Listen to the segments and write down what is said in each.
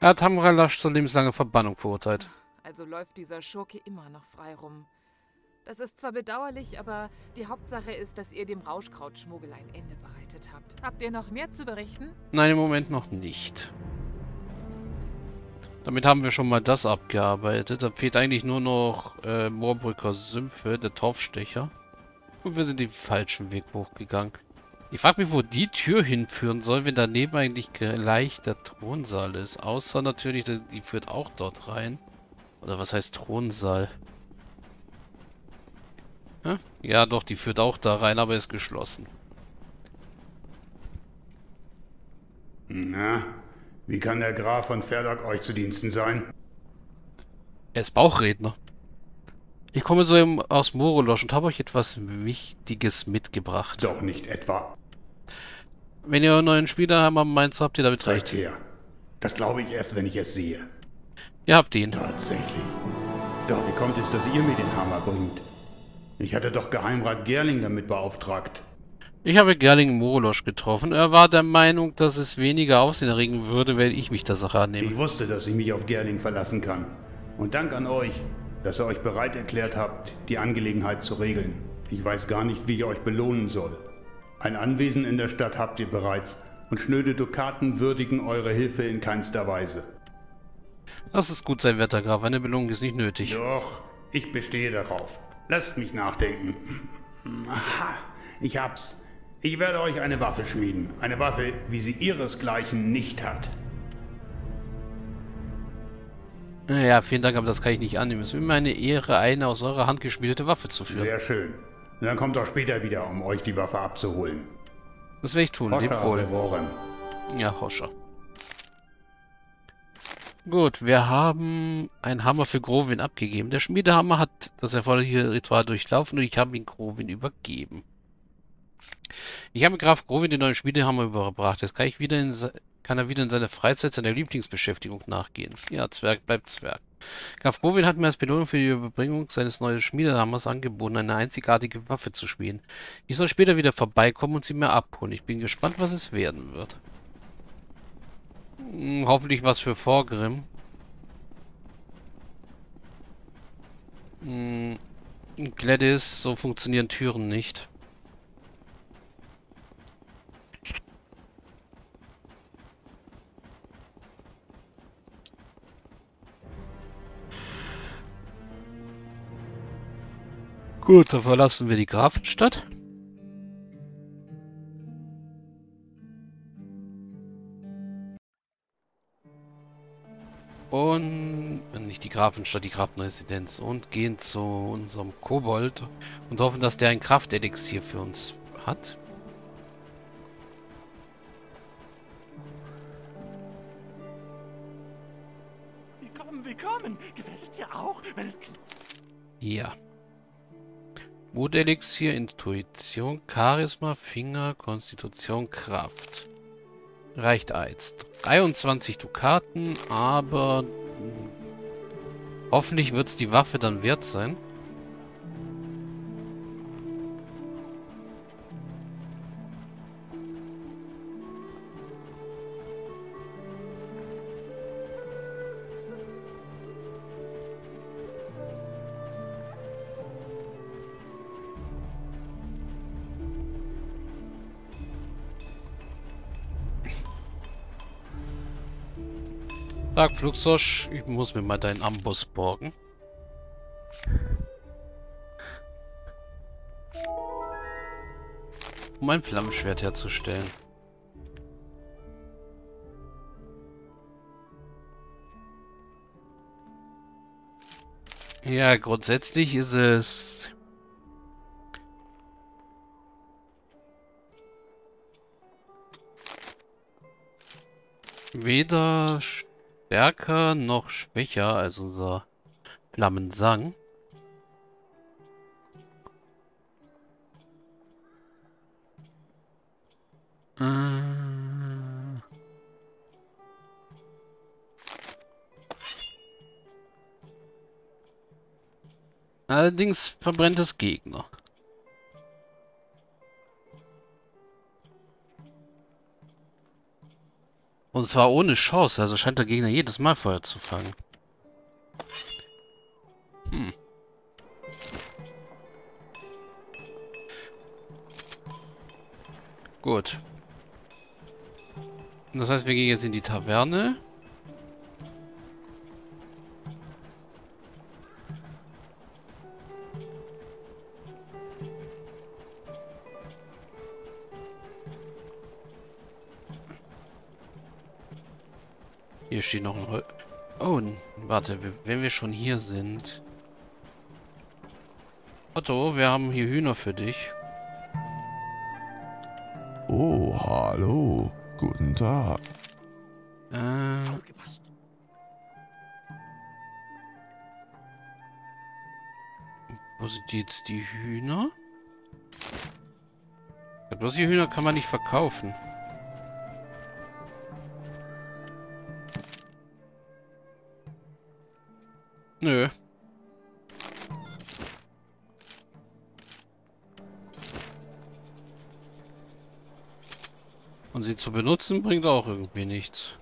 Er hat Hamralasch zur lebenslangen Verbannung verurteilt. Also läuft dieser Schurke immer noch frei rum. Das ist zwar bedauerlich, aber die Hauptsache ist, dass ihr dem Rauschkrautschmuggel ein Ende bereitet habt. Habt ihr noch mehr zu berichten? Nein, im Moment noch nicht. Damit haben wir schon mal das abgearbeitet. Da fehlt eigentlich nur noch äh, Moorbrücker Sümpfe, der Torfstecher. Und wir sind den falschen Weg hochgegangen. Ich frage mich, wo die Tür hinführen soll, wenn daneben eigentlich gleich der Thronsaal ist. Außer natürlich, die führt auch dort rein. Oder was heißt Thronsaal? Ja, doch, die führt auch da rein, aber ist geschlossen. Na, wie kann der Graf von Verlag euch zu Diensten sein? Er ist Bauchredner. Ich komme so aus Morolosch und habe euch etwas Wichtiges mitgebracht. Doch nicht etwa. Wenn ihr einen neuen Spieler haben meint, habt ihr damit recht. Her. Das glaube ich erst, wenn ich es sehe. Ihr habt ihn. Tatsächlich. Doch wie kommt es, dass ihr mir den Hammer bringt? Ich hatte doch Geheimrat Gerling damit beauftragt. Ich habe Gerling Morolosch getroffen. Er war der Meinung, dass es weniger Aufsehen erregen würde, wenn ich mich der Sache annehme. Ich wusste, dass ich mich auf Gerling verlassen kann. Und Dank an euch, dass ihr euch bereit erklärt habt, die Angelegenheit zu regeln. Ich weiß gar nicht, wie ich euch belohnen soll. Ein Anwesen in der Stadt habt ihr bereits und schnöde Dukaten würdigen eure Hilfe in keinster Weise. Lass es gut sein, werter Graf. Eine Belohnung ist nicht nötig. Doch, ich bestehe darauf. Lasst mich nachdenken. Aha, ich hab's. Ich werde euch eine Waffe schmieden. Eine Waffe, wie sie ihresgleichen nicht hat. Ja, vielen Dank, aber das kann ich nicht annehmen. Es ist mir eine Ehre, eine aus eurer Hand geschmiedete Waffe zu führen. Sehr schön. Und dann kommt auch später wieder, um euch die Waffe abzuholen. Das werde ich tun. Hoscha wohl. Ja, Hoscha. Gut, wir haben einen Hammer für Grovin abgegeben. Der Schmiedehammer hat das erforderliche Ritual durchlaufen und ich habe ihn Grovin übergeben. Ich habe Graf Grovin den neuen Schmiedehammer überbracht. Jetzt kann, ich wieder in, kann er wieder in seiner Freizeit seiner Lieblingsbeschäftigung nachgehen. Ja, Zwerg bleibt Zwerg. Graf Grovin hat mir als Belohnung für die Überbringung seines neuen Schmiedehammers angeboten, eine einzigartige Waffe zu schmieden. Ich soll später wieder vorbeikommen und sie mir abholen. Ich bin gespannt, was es werden wird. Hm, hoffentlich was für Vorgrim. Hm, Gladys, so funktionieren Türen nicht. Gut, dann verlassen wir die Grafenstadt. Und nicht die Grafenstadt, die Grafenresidenz. Und gehen zu unserem Kobold und hoffen, dass der ein Kraftelixier für uns hat. Willkommen, willkommen. Gefällt es dir auch, wenn es... Ja. Mutelixier, Intuition, Charisma, Finger, Konstitution, Kraft. Reicht als 23 Dukaten, aber hoffentlich wird es die Waffe dann wert sein. Tag, Fluxosch. Ich muss mir mal deinen Amboss borgen. Um ein Flammenschwert herzustellen. Ja, grundsätzlich ist es... Weder stärker noch schwächer, also unser Flammensang. Äh. Allerdings verbrennt es Gegner. Und zwar ohne Chance, also scheint der Gegner jedes Mal Feuer zu fangen. Hm. Gut. Das heißt, wir gehen jetzt in die Taverne. Steht noch ein... Rö oh, warte, wenn wir schon hier sind... Otto, wir haben hier Hühner für dich. Oh, hallo. Guten Tag. Äh, wo sind jetzt die Hühner? Bloß die Hühner kann man nicht verkaufen. Nö. Und sie zu benutzen bringt auch irgendwie nichts.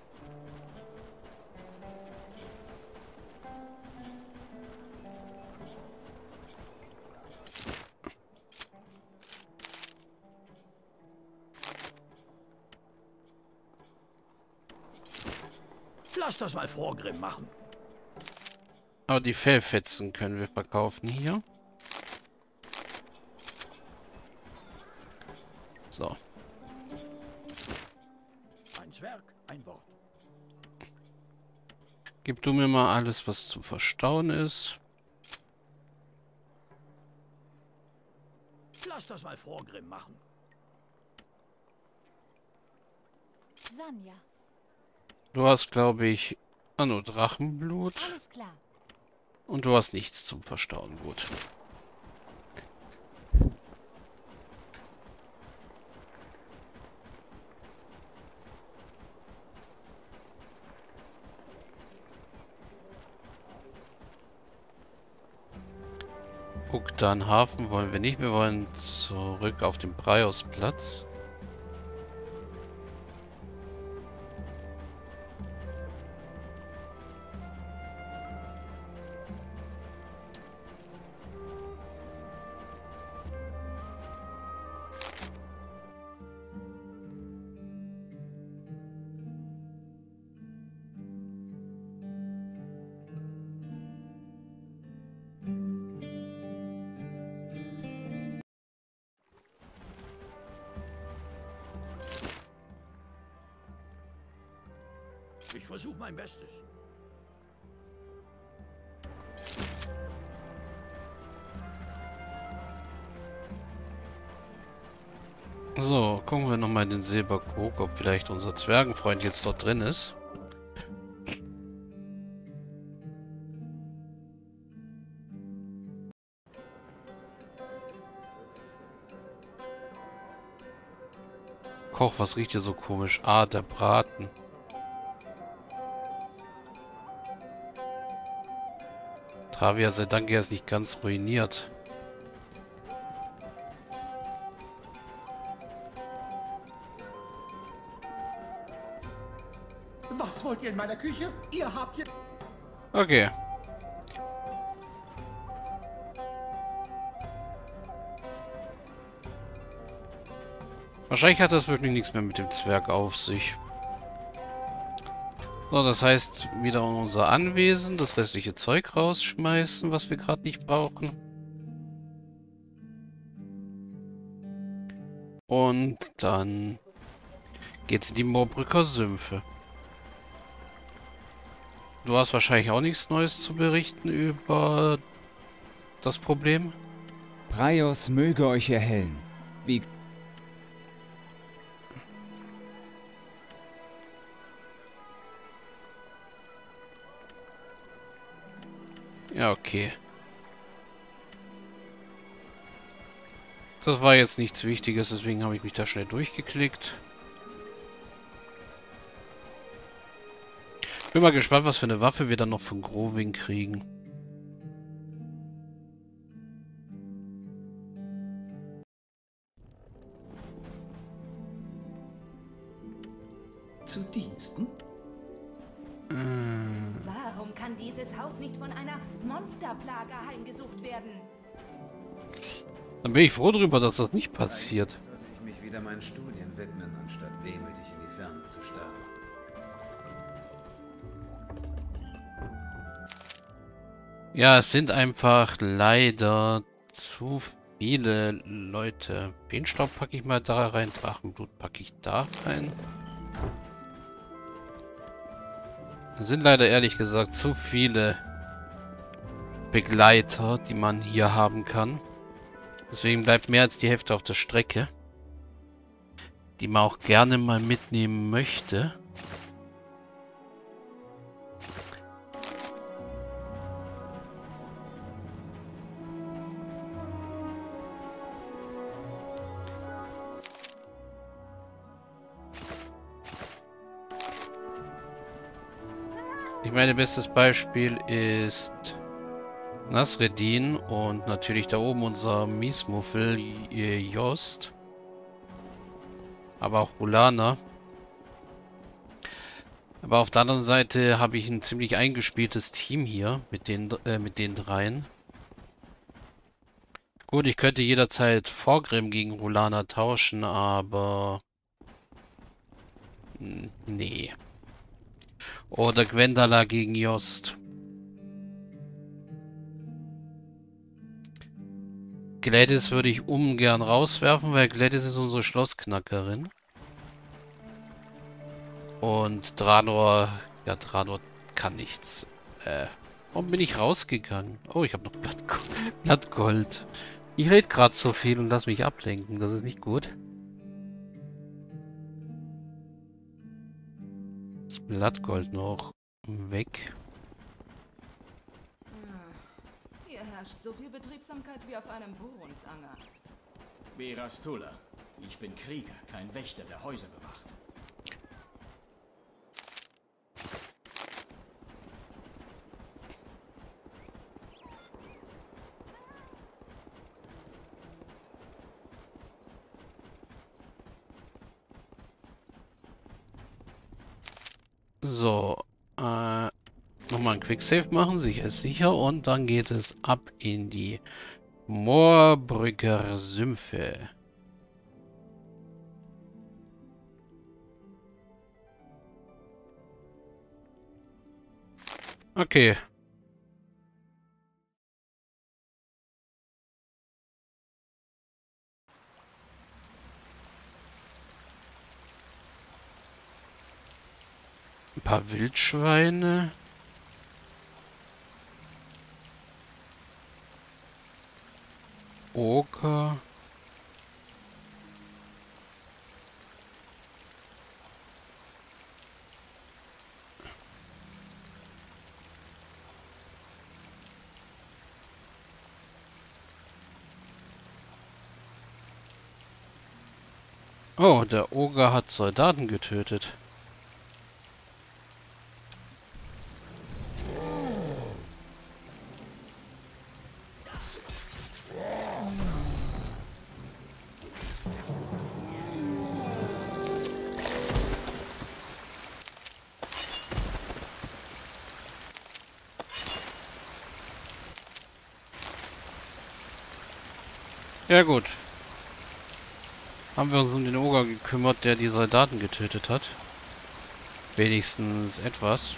Lass das mal Vorgrimm machen. Aber die Fellfetzen können wir verkaufen hier. So. Ein Zwerg, ein Wort. Gib du mir mal alles, was zu verstauen ist. Lass das mal Vorgrimm machen. Sanja, Du hast, glaube ich, ah, nur Drachenblut. alles klar. Und du hast nichts zum Verstauen. Gut. Uktan Hafen wollen wir nicht. Wir wollen zurück auf den Breiausplatz. Versuche mein Bestes. So, gucken wir nochmal in den Silberkrug, ob vielleicht unser Zwergenfreund jetzt dort drin ist. Koch, was riecht hier so komisch? Ah, der Braten. Travia sei Dank, er ist nicht ganz ruiniert. Was wollt ihr in meiner Küche? Ihr habt hier... Okay. Wahrscheinlich hat das wirklich nichts mehr mit dem Zwerg auf sich. So, das heißt, wieder in unser Anwesen das restliche Zeug rausschmeißen, was wir gerade nicht brauchen. Und dann geht's in die Moorbrücker Sümpfe. Du hast wahrscheinlich auch nichts Neues zu berichten über das Problem. Praios möge euch erhellen. Wie Ja, okay. Das war jetzt nichts Wichtiges, deswegen habe ich mich da schnell durchgeklickt. Bin mal gespannt, was für eine Waffe wir dann noch von Groving kriegen. Zu Diensten? Warum kann dieses Haus nicht von einer Monsterplage heimgesucht werden? Dann bin ich froh darüber, dass das nicht passiert. Sollte ich mich wieder meinen Studien widmen, anstatt wehmütig in die Ferne zu starren. Ja, es sind einfach leider zu viele Leute. Bienenstaub packe ich mal da rein, Drachenblut packe ich da rein. Sind leider ehrlich gesagt zu viele Begleiter, die man hier haben kann. Deswegen bleibt mehr als die Hälfte auf der Strecke. Die man auch gerne mal mitnehmen möchte. Ich meine, bestes Beispiel ist Nasreddin und natürlich da oben unser Miesmuffel Jost. Aber auch Ulana. Aber auf der anderen Seite habe ich ein ziemlich eingespieltes Team hier mit den, äh, mit den dreien. Gut, ich könnte jederzeit Vorgrim gegen Rulana tauschen, aber... Nee. Oder Gwendala gegen Jost. Gladys würde ich ungern rauswerfen, weil Gladys ist unsere Schlossknackerin. Und Dranor... Ja, Dranor kann nichts. Äh, warum bin ich rausgegangen? Oh, ich habe noch Blattgold. Ich rede gerade so viel und lass mich ablenken. Das ist nicht gut. Blattgold noch weg. Hier herrscht so viel Betriebsamkeit wie auf einem Bohrensanger. Verastula. Ich bin Krieger, kein Wächter, der Häuser bewacht. So, äh, nochmal ein Quicksave machen, sicher ist sicher. Und dann geht es ab in die Moorbrücker Sümpfe. Okay. Paar Wildschweine. Oker. Oh, der Oger hat Soldaten getötet. Ja gut. Haben wir uns um den Oger gekümmert, der die Soldaten getötet hat. Wenigstens etwas.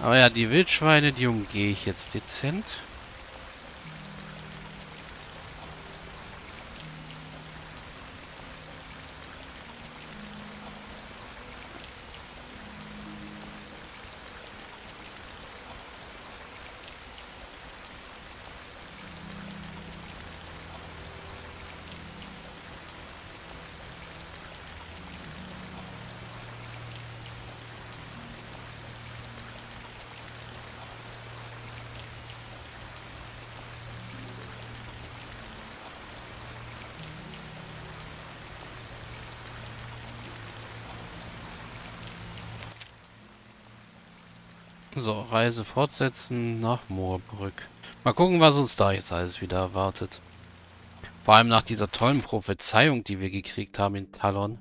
Aber ja, die Wildschweine, die umgehe ich jetzt dezent. So, Reise fortsetzen nach Moorbrück. Mal gucken, was uns da jetzt alles wieder erwartet. Vor allem nach dieser tollen Prophezeiung, die wir gekriegt haben in Talon.